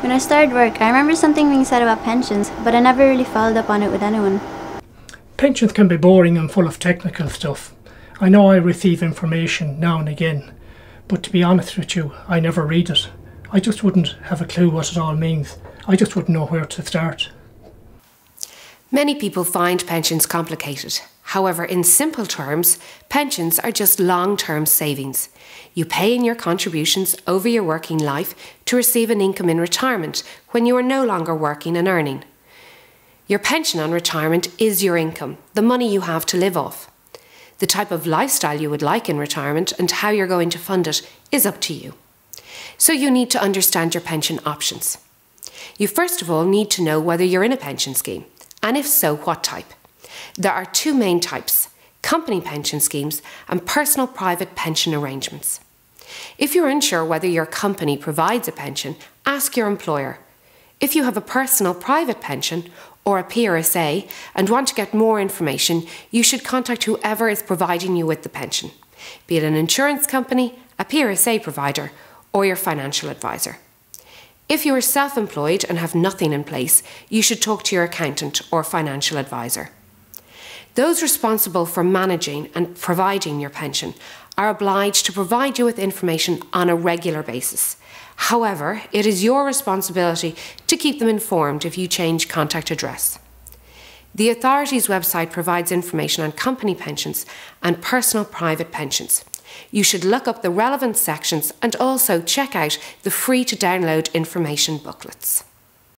When I started work, I remember something being said about pensions, but I never really followed up on it with anyone. Pensions can be boring and full of technical stuff. I know I receive information now and again, but to be honest with you, I never read it. I just wouldn't have a clue what it all means. I just wouldn't know where to start. Many people find pensions complicated. However, in simple terms, pensions are just long term savings. You pay in your contributions over your working life to receive an income in retirement when you are no longer working and earning. Your pension on retirement is your income, the money you have to live off. The type of lifestyle you would like in retirement and how you're going to fund it is up to you. So you need to understand your pension options. You first of all need to know whether you're in a pension scheme, and if so, what type. There are two main types company pension schemes and personal private pension arrangements. If you're unsure whether your company provides a pension, ask your employer. If you have a personal private pension or a PRSA and want to get more information, you should contact whoever is providing you with the pension, be it an insurance company, a PRSA provider, or your financial advisor. If you are self employed and have nothing in place, you should talk to your accountant or financial advisor. Those responsible for managing and providing your pension are obliged to provide you with information on a regular basis. However, it is your responsibility to keep them informed if you change contact address. The authority's website provides information on company pensions and personal private pensions. You should look up the relevant sections and also check out the free to download information booklets.